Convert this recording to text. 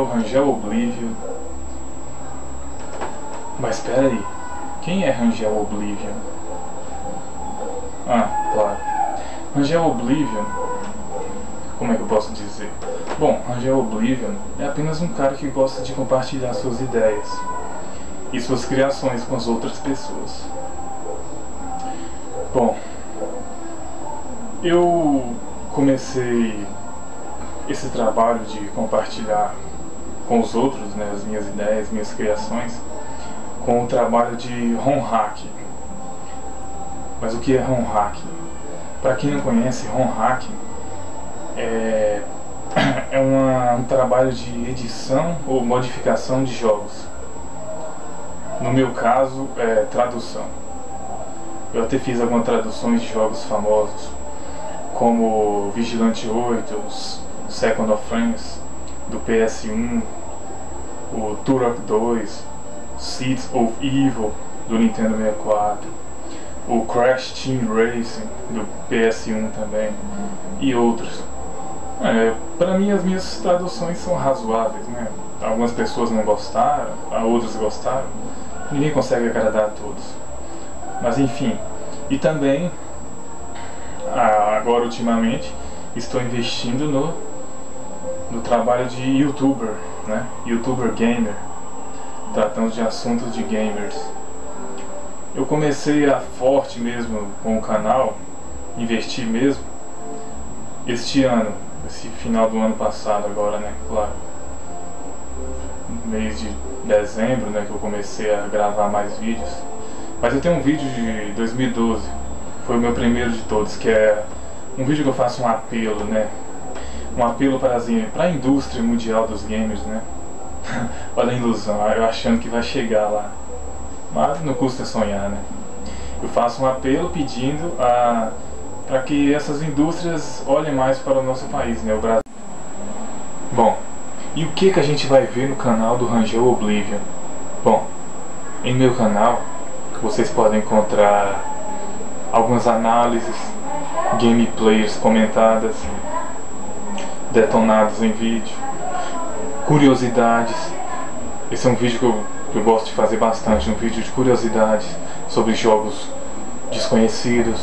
o Rangel Oblivion. Mas espera aí, quem é Rangel Oblivion? Ah, claro. Rangel Oblivion, como é que eu posso dizer? Bom, Rangel Oblivion é apenas um cara que gosta de compartilhar suas ideias e suas criações com as outras pessoas. Bom, eu comecei esse trabalho de compartilhar com os outros né, as minhas ideias, minhas criações, com o trabalho de ROM hack. Mas o que é ROM hack? Para quem não conhece, ROM hack é, é uma, um trabalho de edição ou modificação de jogos. No meu caso, é tradução. Eu até fiz algumas traduções de jogos famosos, como Vigilante 8, Second of Friends do PS1, o Turok 2, Seeds of Evil do Nintendo 64, o Crash Team Racing do PS1 também e outros. É, para mim as minhas traduções são razoáveis, né? Algumas pessoas não gostaram, outras gostaram. Ninguém consegue agradar a todos. Mas enfim, e também agora ultimamente estou investindo no no trabalho de youtuber, né? Youtuber gamer, tratando de assuntos de gamers. Eu comecei a forte mesmo com o canal, investir mesmo, este ano, esse final do ano passado agora, né? Claro. Mês de dezembro, né? Que eu comecei a gravar mais vídeos. Mas eu tenho um vídeo de 2012, foi o meu primeiro de todos, que é um vídeo que eu faço um apelo, né? Um apelo para, assim, para a indústria mundial dos games, né? Olha a ilusão, eu achando que vai chegar lá. Mas não custa sonhar, né? Eu faço um apelo pedindo a para que essas indústrias olhem mais para o nosso país, né, o Brasil. Bom, e o que que a gente vai ver no canal do Rangel Oblivion? Bom, em meu canal vocês podem encontrar algumas análises, gameplays comentadas, detonados em vídeo, curiosidades. Esse é um vídeo que eu, que eu gosto de fazer bastante, um vídeo de curiosidades sobre jogos desconhecidos,